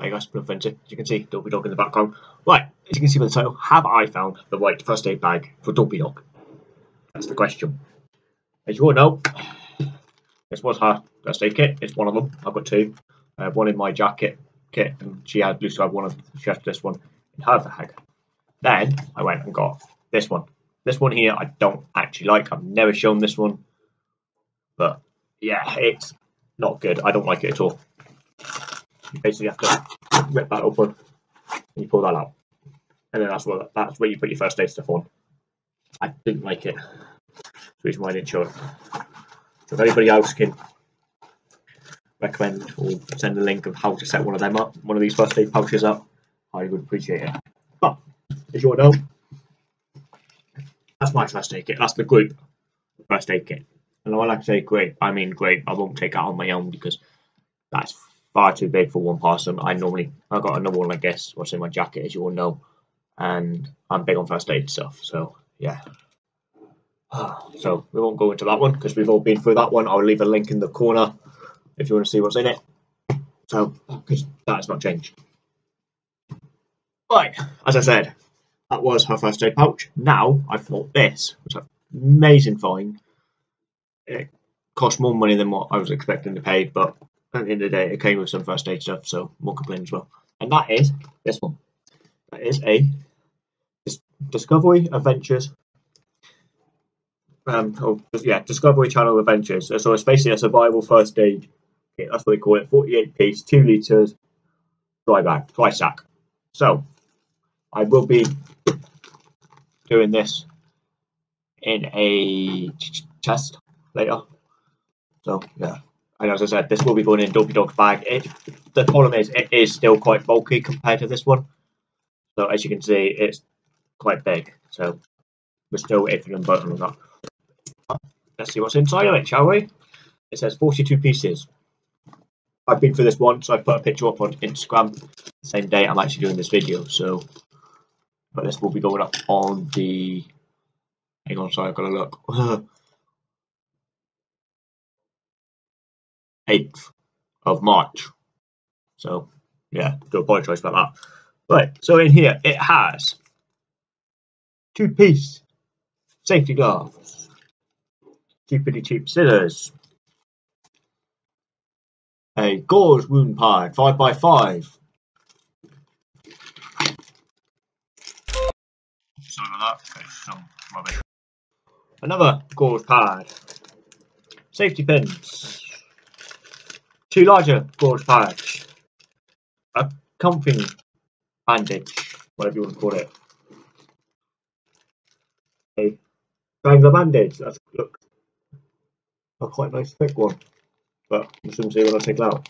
Hi guys, Fencer. As you can see, Dopey Dog in the background. Right, as you can see by the title, have I found the right first aid bag for Dopey Dog? That's the question. As you all know, this was her first aid kit. It's one of them. I've got two. I have one in my jacket kit, and she had Lucy had one of she had this one in her bag. Then I went and got this one. This one here I don't actually like. I've never shown this one, but yeah, it's not good. I don't like it at all. You basically have to rip that open and you pull that out. And then that's what that's where you put your first aid stuff on. I didn't like it. That's the reason why I didn't show it. So if anybody else can recommend or send a link of how to set one of them up, one of these first aid pouches up, I would appreciate it. But as you all know, that's my first aid kit. That's the group first aid kit. And when I say great, I mean great. I won't take it on my own because that's far too big for one person. I normally I got another one like this, what's in my jacket, as you all know, and I'm big on first aid stuff. So yeah. So we won't go into that one because we've all been through that one. I'll leave a link in the corner if you want to see what's in it. So because that has not changed. Right, as I said, that was her first aid pouch. Now I've bought this, which is amazing find. It cost more money than what I was expecting to pay, but at the end of the day, it came with some first aid stuff, so won't complain as well. And that is this one. That is a Discovery Adventures. Um, oh, yeah, Discovery Channel Adventures. So it's basically a survival first aid kit. That's what they call it. 48 piece, 2 litres, dry bag, dry sack. So I will be doing this in a chest later. So yeah, and as I said, this will be going in Dopey Dog's bag. It, the problem is, it is still quite bulky compared to this one. So as you can see, it's quite big. So we're still ifing and button on that. Let's see what's inside of it, shall we? It says 42 pieces. I've been through this once, so I put a picture up on Instagram the same day I'm actually doing this video. So, but this will be going up on the. Hang on, sorry, I've got to look. 8th of March. So, yeah, do apologise about that. Right, so in here it has two piece safety gloves, cheapity cheap scissors, a gauze wound pad 5x5. Sorry about that, some rubbish. Another gauze pad, safety pins, two larger gauze pads, a comfy bandage, whatever you want to call it, a triangular bandage. That's look a quite nice thick one, but we'll soon see when I take out.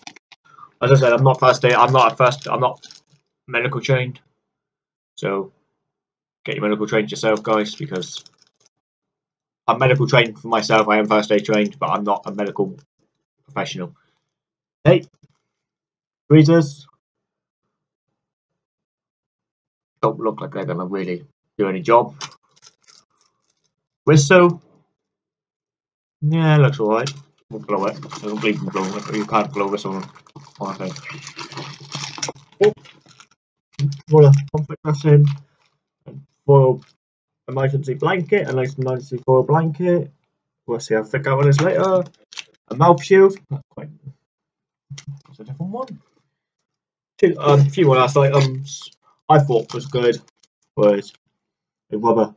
As I said, I'm not first aid. I'm not a first. I'm not medical trained, so get your medical trained yourself, guys, because I'm medical trained for myself. I am first aid trained, but I'm not a medical professional. Hey, tweezers. Don't look like they're gonna really do any job. Whistle. Yeah, looks alright. We'll blow it. I don't believe in blowing it, you can't blow whistle on, thing. Oh. Roll a comfort dressing. Foil emergency blanket, a nice emergency foil blanket. We'll see how thick that one is later. A mouth shield. Not quite a different one. Two, um, a few more last items I thought was good was a rubber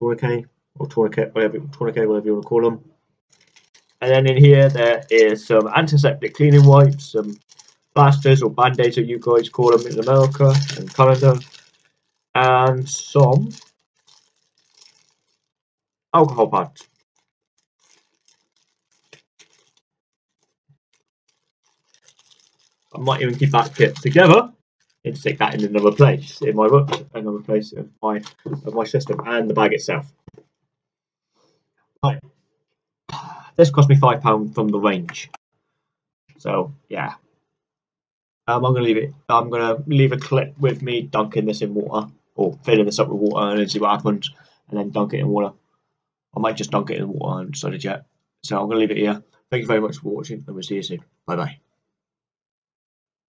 tourniquet or tourniquet, whatever tourniquet, whatever you want to call them. And then in here there is some antiseptic cleaning wipes, some plasters or band-aids that you guys call them in America and Canada, and some alcohol pads. I might even keep that kit together and stick that in another place in my book, another place of my of my system and the bag itself. Right. This cost me five pound from the range. So yeah. Um, I'm gonna leave it. I'm gonna leave a clip with me dunking this in water or filling this up with water and see what happens, and then dunk it in water. I might just dunk it in water and decide it yet. So I'm gonna leave it here. Thank you very much for watching, and we'll see you soon. Bye bye.